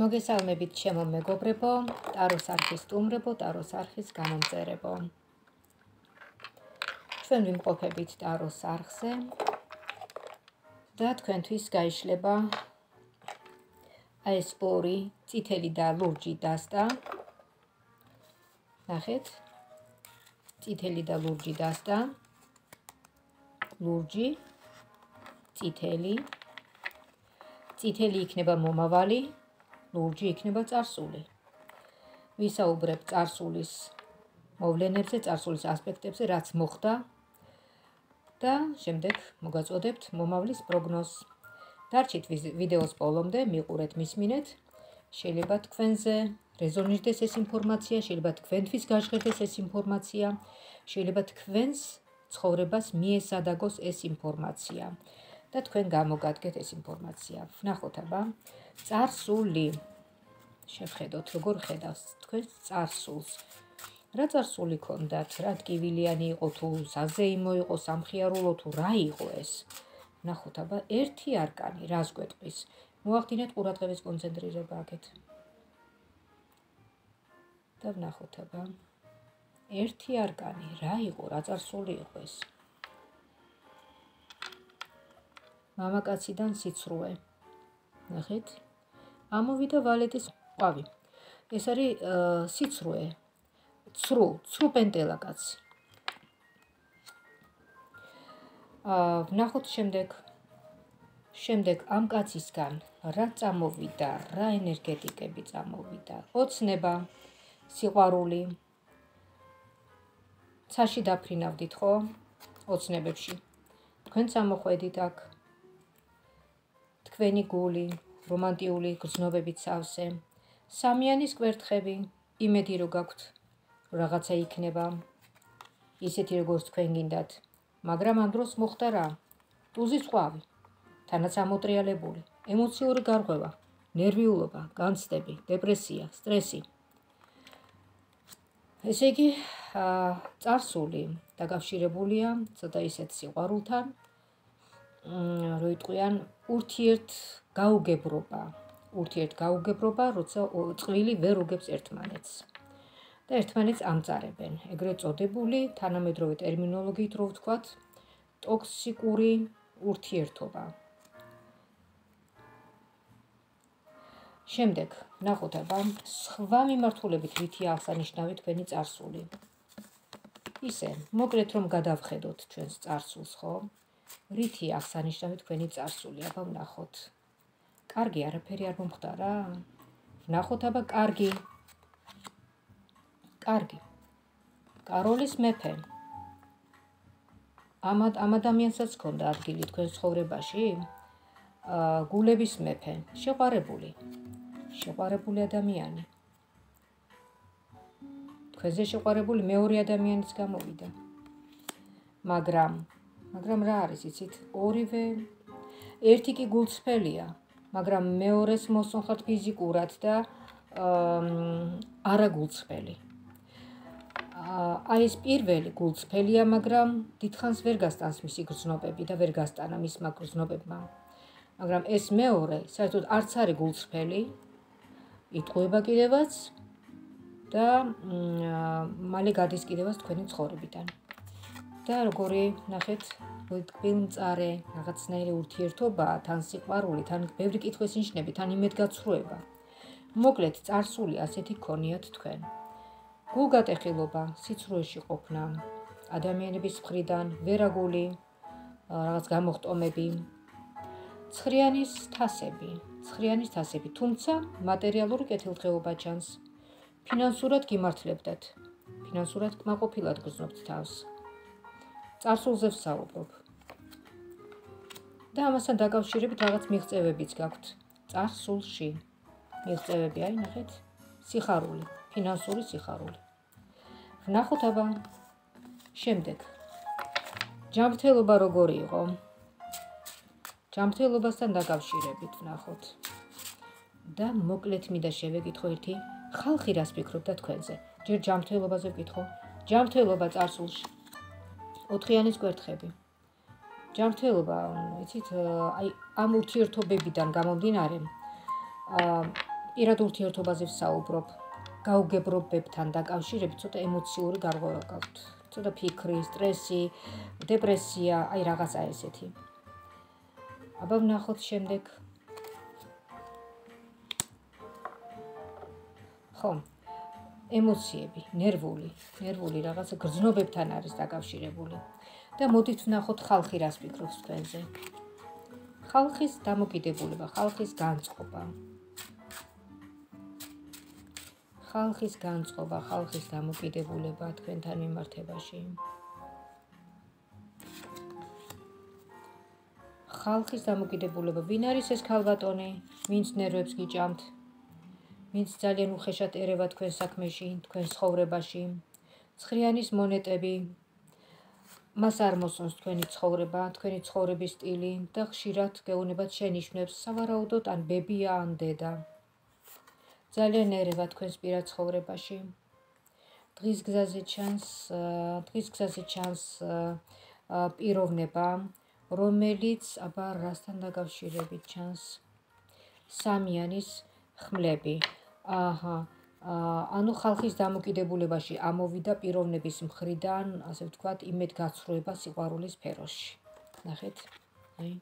მოგესალმებით ჩემო მეგობრებო, ტაროს არხის სტუმრებო, ტაროს არხის გამომწერებო. ჩვენ ვიმყოფებით ტაროს არხზე და თქვენთვის გაიშლება აი ეს ორი წითელი და ლურჯი დასტა. ნახეთ. წითელი და ლურჯი დასტა. ლურჯი წითელი წითელი იქნება მომავალი ლურჯი იქნება царსული. ვისაუბრებ царსულის მოვლენებზე, царსულის ასპექტებზე, რაც მოხდა და შემდეგ მოგაწოდებთ მომავლის პროგნოზს. დარჩით ვიდეოს ბოლომდე, მიყურეთ, მისმინეთ. შეიძლება თქვენზე რეზონირდეს ეს ინფორმაცია, შეიძლება თქვენთვის გაჟღერდეს ეს ინფორმაცია, შეიძლება თქვენს ცხოვრებას მიესადაგოს ეს ინფორმაცია. და თქვენ გამოგადგეთ ეს ინფორმაცია. ვნახოთ აბა. царსული. შევხედოთ, როგორ ხედავს თქვენ царსულს. რა царსული ქონდათ, რა ტკივილიანი იყო თუ საზეიმო იყო, სამხიარულო თუ რა იყო ეს? ვნახოთ აბა, ერთი არკანი რას გვეტყვის? მოახდინეთ ყურადღების კონცენტრირება აქეთ. და ვნახოთ აბა. ერთი არკანი რა იყო, რა царსული იყო ეს? მამაკაციდან სიცრუე. ნახეთ. ამოვიდა ვალეთის ყვავი. ეს არის სიცრუე. ცრუ, ცრუ პენტელა კაცი. აა ნახოთ შემდეგ. შემდეგ ამ კაცისგან რა წამოვიდა, რა ენერგეტიკები წამოვიდა? ოცნება, სიყვარული. ცაში დაფრინავდით ხო? ოცნებებში. თქვენ წამოხვედით აქ. თქვენი გული, რომანტიული გრძნობებით სავსე, სამიანის კვერთხები, იმედი რო გაქვთ, რაღაცა იქნება. ისეთი როგორც თქვენ გინდათ, მაგრამ ამ დროს მოხდა რა? ტუზი წვავი, თანაც ამოტრიალებული, ემოციური გარღვევა, ნერვიულობა, განცდები, დეპრესია, სტრესი. ესე იგი, წარსული დაკავშირებულია ცოტა ისეთ სიყვარულთან, რო იტყვიან ურთიერთ გაუგებრობა. ურთიერთ გაუგებრობა როცა წვილი ვერ უგებს ერთმანეთს. და ერთმანეთს ამწარებენ. ეგრეთ წოდებული თანამედროვე ტერმინოლოგიით რო ვთქვათ ტოქსიკური ურთიერთობა. შემდეგ ნახოთ აბა სხვა მიმართულებით ვითი აღსანიშნავი თქვენი წარსული. ისე მოკლედ რომ გადავხედოთ ჩვენს წარსულს ხო რითი აღსანიშნავი თქვენი წარსული, აბა ვნახოთ. კარგი, არაფერი არ მომხდარა? ვნახოთ აბა კარგი. კარგი. კაროლის მეფე. ამ ამ ადამიანსაც ქონდა ადგილი თქვენ ცხოვრებაში? აა გულების მეფე, შეყარებული. შეყარებული ადამიანი. თქვენზე შეყარებული მეორე ადამიანიც გამოვიდა. მაგრამ მაგრამ რა არის იცით? ორივე ერთი კი გულწრფელია, მაგრამ მეორეს მოსუნხეთ ფიზიკურად და არაგულწრფელი. აი ეს პირველი გულწრფელია, მაგრამ დიდხანს ვერ გასტანს მისი გრძნობები და ვერ გასტანა მისმა გრძნობებმა. მაგრამ ეს მეორე, საერთოდ არც არის გულწრფელი, იტყუება კიდევაც და მალე გადის კიდევაც თქვენი ცხოვრებიდან. და როგორი ნახეთ ტკბილმწარე რაღაცნაირი ურთიერთობაა თან სიყვარული, თან ბევრი კითხვის ნიშნები, თან იმედგაცრუება. მოკლედ წარსული ასეთი ქონიათ თქვენ. გულგატეხილობა, სიცრუეში ყოფნა, ადამიანების მხრიდან ვერაგული რაღაც გამოხტომები, ცხრიანის თასები, ცხრიანის თასები, თუმცა მატერიალური კეთილდღეობა ჩანს. ფინანსურად გიმართლებდათ. ფინანსურად კმაყოფილად გრძნობთ თავს. წარსულზე ვსაუბრობ. და ამასთან დაკავშირებით რაღაც მიღწევებიც გაქვთ წარსულში. მიღწევები აი ნახეთ, სიხარული, ფინანსური სიხარული. ვნახოთ აბა შემდეგ. ჯანმრთელობა როგორი იყო? ჯანმრთელობასთან დაკავშირებით ვნახოთ. და მოკლედ მინდა შევეკითხო ერთი ხალხი რას ფიქრობდა თქვენზე? ჯერ ჯანმრთელობაზე ვკითხო. ჯანმრთელობა წარსულში ოთხიანის კვერთხები. ჯანმრთელობა, იცით, აი ამ ურთიერთობებიდან გამომდინარე, აა პირად ურთიერთობაზე ვსაუბრობ. გაუგებრობებთან დაკავშირებით ცოტა ემოციური გარღვევა გაქვთ. ცოტა ფიქრი, სტრესი, დეპრესია, აი რაღაცა ესეთი. აბა ვნახოთ შემდეგ. ხო. ემოციები, ნერვული, ნერვული რაღაცა გრძნობებთან არის დაკავშირებული. და მოდით ვნახოთ ხალხი რას ფიქრობს თქვენზე. ხალხის დამოკიდებულება, ხალხის განწყობა. ხალხის განწყობა, ხალხის დამოკიდებულება თქვენთან მიმართებაში. ხალხის დამოკიდებულება, ვინ არის ეს ქალბატონი, ვინც ნერვებს გიჭამთ? ვინც ძალიან უხეშად ერევა თქვენ საქმეში, თქვენ ცხოვრებაში. ცხრიანის მონეტები. მას არ მოსწონს თქვენი ცხოვრება, თქვენი ცხოვრების სტილი და ხშირად გეუნებათ შენიშვნებს, სავარაუდოდ ან ბებია, ან დედა. ძალიან ერევა თქვენს პირად ცხოვრებაში. დღის გზაზე ჩანს, დღის გზაზე ჩანს პიროვნება, რომელიც აბა რასთან დაკავშირებით ჩანს? სამიანის ხმლები. აჰა ანუ ხალხის დამოკიდებულებაში ამოვიდა პიროვნების მხრიდან, ასე ვთქვათ, იმედგაცრუება სიყვარულის სფეროში. ნახეთ? აი.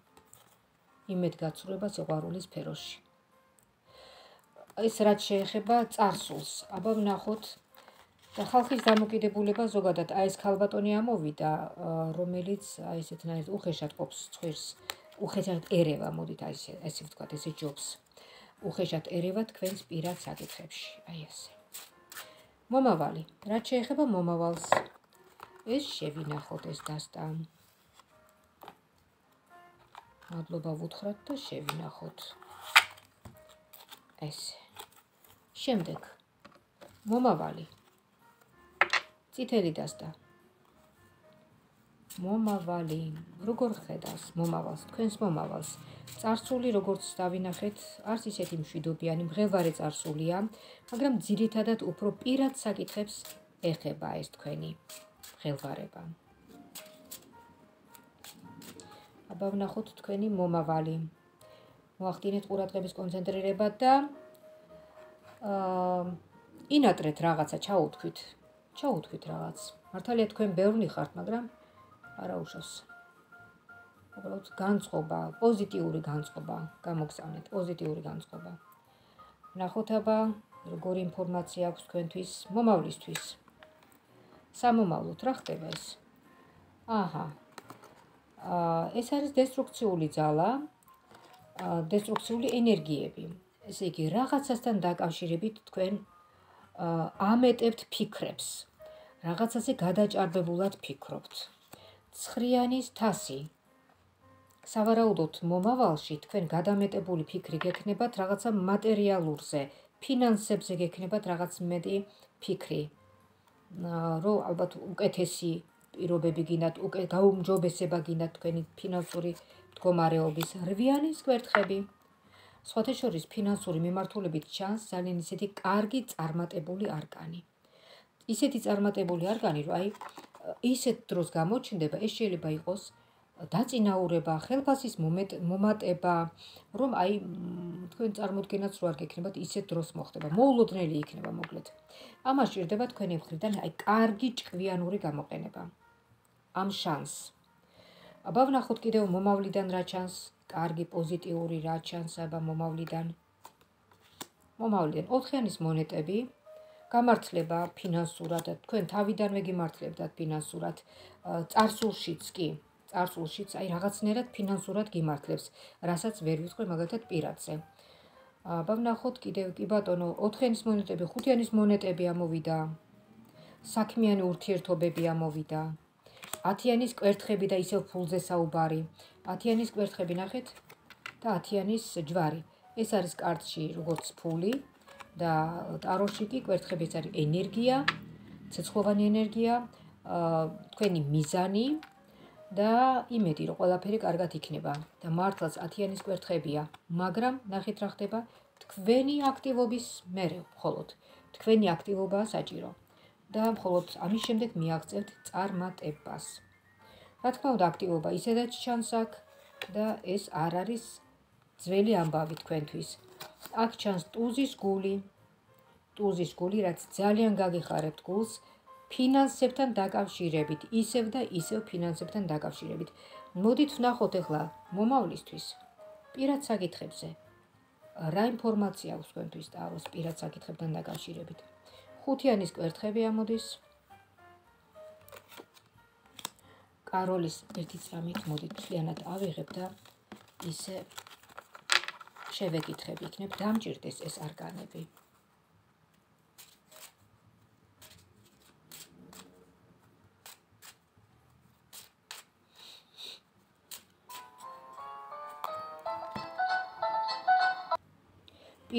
იმედგაცრუება სიყვარულის სფეროში. ეს რაც შეეხება царსულს, აბა ვნახოთ და ხალხის დამოკიდებულება ზოგადად აი ეს ქალბატონი ამოვიდა, რომელიც აი ესეთნაირად უხეშად ყოფს ცხვირს, უხეშად ერევა, მოდით აი ესე, ესე ვთქვათ, ესე ჯობს. აა უხეშად ერევა თქვენს პირად საკითხებში. აი ასე. მომავალი. რაც შეეხება მომავალს, ეს შევინახოთ ეს დასტა. მადლობა ვუთხრათ და შევინახოთ. ეს. შემდეგ. მომავალი. წითელი დასტა. მომავალი. როგორ ხედავს მომავალს, თქვენს მომავალს? წარსული როგორც დავინახეთ, არც ისეთი მშვიდობიანი მღევარე წარსულია, მაგრამ ძირითადად უფრო პირად საკითხებს ეხება ეს თქვენი მღელვარება. აბა ვნახოთ თქვენი მომავალი. მოახდინეთ ყურადღების კონცენტრირება და აა ინატრეთ რაღაცა, ჩაუთქვით. ჩაუთქვით რაღაც. მართალია თქვენ ბევრი ხართ, მაგრამ არა უშავს. უბრალოდ განწყობა, პოზიტიური განწყობა გამოგზავნეთ, პოზიტიური განწყობა. ნახოთ აბა, როგორი ინფორმაცია აქვს თქვენთვის მომავლისთვის. სამომავლოდ რა ხდება ეს? აჰა. აა ეს არის დესტრუქციული ძალა, აა დესტრუქციული ენერგიები. ესე იგი, რაღაცასთან დაკავშირებით თქვენ აა ამეტებთ ფიქრებს. რაღაცაზე გადაჭარბებულად ფიქრობთ. ცხრიანის თასი. სავარაუდოდ მომავალში თქვენ გადამეტებული ფიქრი გექნებათ რაღაცა მატერიალურზე, ფინანსებზე გექნებათ რაღაც მეტი ფიქრი. რო ალბათ უკეთესი პირობები გინდათ, უკეთ გაუმჯობესება გინდათ თქვენი ფინანსური მდგომარეობის რვიანის კვერთხები. სხვათა შორის ფინანსური მიმართულებით ჩანს ძალიან ისეთი კარგი წარმატებული არკანი. ისეთი წარმატებული არკანი, რომ აი ისეთ დროს გამოჩნდება, ეს შეიძლება იყოს დაწინაურება, ხელფასის მომატება, რომ აი თქვენ წარმოდგენაც რო არ გექნებათ, ისეთ დროს მოხდება, მოულოდნელი იქნება მოკლედ. ამას ჭირდება თქვენი მხრიდან აი კარგი ჭკვიანური გამოყენება. ამ შანს. აბა ვნახოთ კიდევ მომავლიდან რა ჩანს, კარგი პოზიტიური რა ჩანს აბა მომავლიდან. მომავლიდან 4-იანის მონეტები, გამართლება ფინანსურად თქვენ თავიდანვე გიმართლებდათ ფინანსურად წარსულშიც კი წარსულშიც აი რაღაცნაირად ფინანსურად გიმართლებს, რასაც ვერ ვიტყვი მაგალითად პირატზე. აბა ვნახოთ კიდევ კი ბატონო, 4-ენის მონეტები, 5-ენის მონეტები ამოვიდა. საქმიანი ურთიერთობები ამოვიდა. 10-ენის კვერთხები და ისევ ფულზე საუბარი. 10-ენის კვერთხები ნახეთ და 10-ენის ჯვარი. ეს არის კარტში როგორც ფული და ტაროში კი კვერთხები ეს არის ენერგია, ცეცხლოვანი ენერგია, თქვენი მიზანი და იმედი, რომ ყველაფერი კარგად იქნება და მართლაც 10-იანის კვერთხებია, მაგრამ ნახეთ რა ხდება თქვენი აქტივობის მერე, მხოლოდ თქვენი აქტივობაა საჭირო და მხოლოდ ამის შემდეგ მიაღწევთ წარმატებას. რა თქმა უნდა, აქტივობა ისედაც ჩანს აქ და ეს არ არის ძველი ამბავი თქვენთვის. აქ ჩანს ტუზის გული. ტუზის გული, რაც ძალიან გაგიხარებთ გულს ფინანსებთან დაკავშირებით, ისევ და ისევ ფინანსებთან დაკავშირებით. მოდით ვნახოთ ახლა მომავლისთვის პირად საკითხებზე. რა ინფორმაცია აქვს თქვენთვის ტაროს პირად საკითხებთან დაკავშირებით? ხუთიანის კვერთხები ამოდის. კაროლის ერთი წამით მოდით მთლიანად ავიღებ და ისე შევეკითხები იქნებ დამჭირდეს ეს არგანები.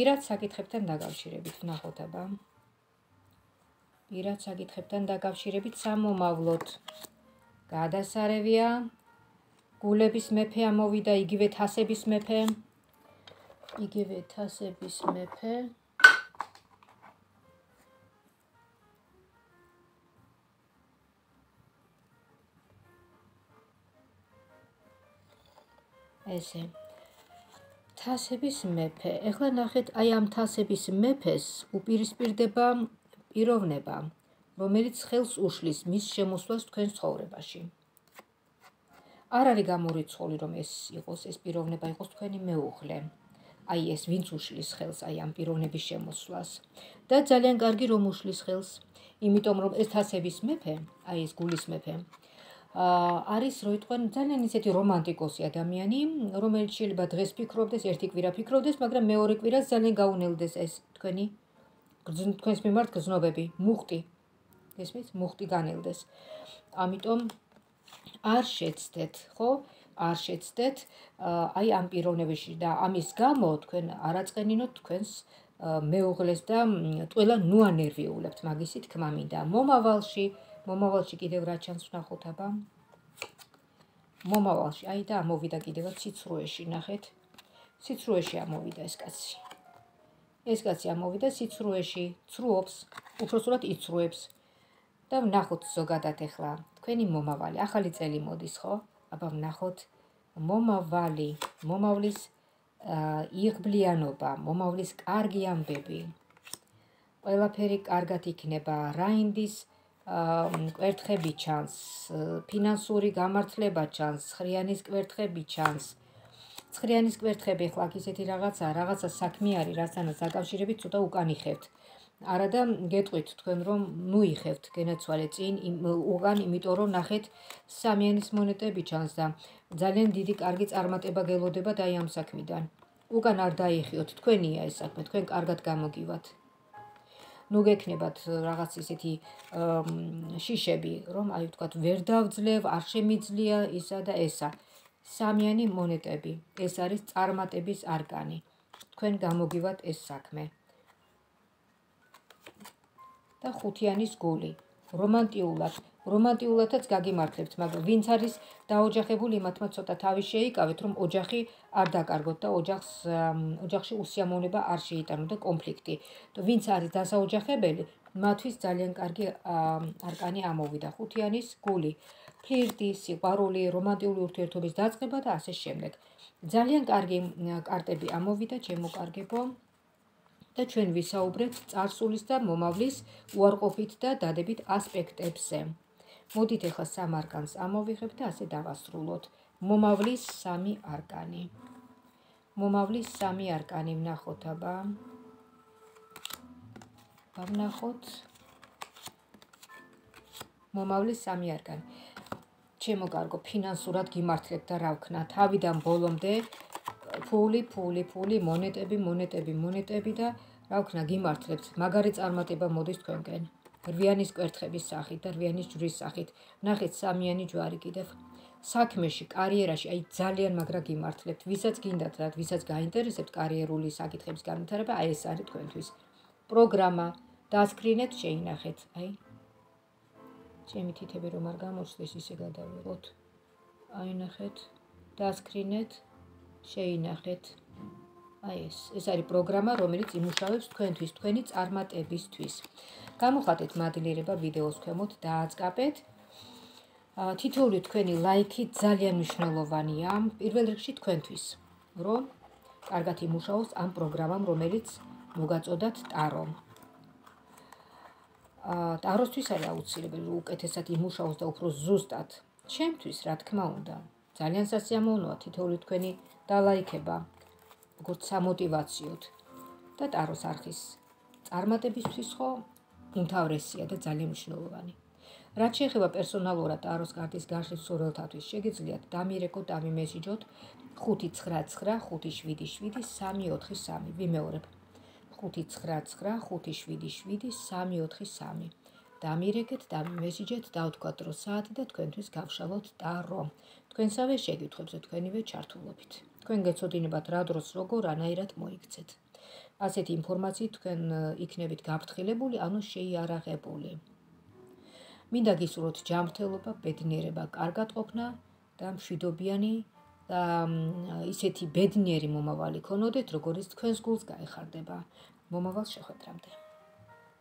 პირად საკითხებთან დაკავშირებით ნახოთ აბა. პირად საკითხებთან დაკავშირებით სამომავლოდ. გადასარევია. გულების მეფე ამოვიდა იგივე თასების მეფე. იგივე თასების მეფე. ესე თასების მეფე. ეხლა ნახეთ, აი ამ თასების მეფეს უპირისპირდება პიროვნება, რომელიც ხელს უშლის მის შემოსვლას თქვენ ცხოვრებაში. არ არის გამორიცხული, რომ ეს იყოს, ეს პიროვნება იყოს თქვენი მეუღლე. აი ეს ვინც უშლის ხელს აი ამ პიროვნების შემოსვლას და ძალიან კარგი რომ უშლის ხელს, იმიტომ რომ ეს თასების მეფე, აი ეს გულის მეფე, არის რო იტყვენ ძალიან ისეთი რომანტიკოსი ადამიანი, რომელიც შეიძლება დღეს ფიქრობდეს, ერთი კვირა ფიქრობდეს, მაგრამ მეორე კვირას ძალიან გაუნელდეს ეს თქვენი თქვენს მიმართ გზნობები, მუხტი. ესმის, მუხტი განელდეს. ამიტომ არ შეცდეთ, ხო? არ შეცდეთ აი ამ პიროვნებაში და ამის გამო თქვენ არაწყენინოთ თქვენს მეუღლეს და ყველა ნუანერვიულებთ მაგისი თქმა მინდა. მომავალში მომავალში კიდევ რა ჩანს ვნახოთ აბა. მომავალში, აი და ამოვიდა კიდევაც სიცრუეში, ნახეთ. სიცრუეში ამოვიდა ეს კაცი. ეს კაცი ამოვიდა სიცრუეში, ცრუობს, უпроსულად იცრუებს. და ვნახოთ ზოგადად ახლა თქვენი მომავალი, ახალი წელი მოდის, ხო? აბა ვნახოთ მომავალი, მომავლის იღბლიანობა, მომავლის კარგი ამბები. ყველაფერი კარგად იქნება, რაინდის აა კვერთხები ჩანს, ფინანსური გამართლება ჩანს, ხრიანის კვერთხები ჩანს. ხრიანის კვერთხები ახლა ისეთი რაღაცა, რაღაცა საქმე არის, რასთანაც დაკავშირებით ცოტა უკან იხევთ. არადა გეტყვით თქვენ რომ ნუიხევთ გენაცვალე წინ უკან, იმიტომ რომ ნახეთ სამიანის მონეტები ჩანს და ძალიან დიდი კარგი წარმატება გელოდება და აი ამ საქმიდან. უკან არ დაიხიოთ, თქვენია ეს საქმე, თქვენ კარგად გამოგივათ. ნუ გექნებათ რაღაც ისეთი შიშები, რომ აი ვთქვათ, ვერ დავძლევ, არ შემიძლია ისა და ესა. სამიანი მონეტები. ეს არის წარმატების არგანი. თქვენ გამოგივათ ეს საქმე. და ხუთიანის გული. რომანტიულად რომანტიულადაც გაგიმართლებთ, მაგრამ ვინც არის დაოჯახებული, იმათმა ცოტა თავი შეიკავეთ, რომ ოჯახი არ დაკარგოთ და ოჯახს ოჯახში უსიამოვნება არ შეიტანო და კონფლიქტი. და ვინც არის დასაოჯახებელი, მათვის ძალიან კარგი არკანი ამოვიდა. ხუთიანის გული, ფლირტი, სიყვარული, რომანტიული ურთიერთობის დაწყება და ასე შემდეგ. ძალიან კარგი კარტები ამოვიდა, ჩემო კარგებო. და ჩვენ ვისაუბრეთ წარსულის და მომავლის უარყოფით და დადებით ასპექტებზე. მოდით ახლა სამ არკანს ამოვიღებ და ასე დავასრულოთ. მომავლის სამი არკანი. მომავლის სამი არკანი ვნახოთ აბა. ვნახოთ. მომავლის სამი არკანი. ჩემო კარგო, ფინანსურად გიმართლებთ და რა ვქნა, თავიდან ბოლომდე ფული, ფული, ფული, მონეტები, მონეტები, მონეტები და რა ვქნა, გიმართლებთ. მაგარი წარმატება მოდის თქვენკენ. რვიანის კვერთხების სახით და რვიანის ჯვრის სახით. ნახეთ სამიანი ჯვარი კიდევ საქმეში, კარიერაში, აი ძალიან მაგრა გიმართლებთ. ვისაც გინდათ რა, ვისაც გაინტერესებთ კარიერული საკითხების განვითარება, აი ეს არის თქვენთვის. პროგრამა დასკრინეთ, შეინახეთ, აი. ჩემი თითები რომ არ გამოჩნდეს, ისე გადავიღოთ. აი ნახეთ, დასკრინეთ, შეინახეთ. აი ეს, ეს არის პროგრამა, რომელიც იმუშავებს თქვენთვის, თქვენი წარმატებისთვის. გამოხატეთ მადლიერება ვიდეოს ქვემოთ და აწკაპეთ. თითოეული თქვენი ლაიქი ძალიან მნიშვნელოვანია პირველ რიგში თქვენთვის, რომ კარგად იმუშაოს ამ პროგრამამ, რომელიც მოგაწოდათ ტარო. აა ტაროსთვის არის აუცილებელი, რომ უკეთესად იმუშაოს და უფრო ზუსტად. ჩემთვის, რა თქმა უნდა, ძალიან სასიამოვნოა თითოეული თქვენი დალაიქება, როგორც სამოტივაციოდ და ტაროს არხის წარმატებისთვის ხო უმთავრესია და ძალიან მნიშვნელოვანი. რაც შეეხება პერსონალურად ტაროს კარტის გაშლის სურვილთათვის, შეგიძლიათ დამირეკოთ ამ მესიჯოთ 599577343. ვიმეორებ. 599577343. დამირეკეთ და მესიჯეთ დავთქვათ დრო საათი და თქვენთვის გავშალოთ ტარო. თქვენსავე შეკითხვებზე თქვენივე ჩართულობით. თქვენ გეცოდინებათ რა დროს როგორ ანაირად მოიქცეთ. ასეთი ინფორმაციით თქვენ იქნებით გაფრთხილებული, ანუ შეიარაღებული. მინდა გისურვოთ ჯანმრთელობა, ბედნიერება, კარგად ყოფნა და მშვიდობიანი და ისეთი ბედნიერი მომავალი ქონოდეთ, როგორც თქვენს გულს გაეხარდება. მომავალ შეხვედრამდე.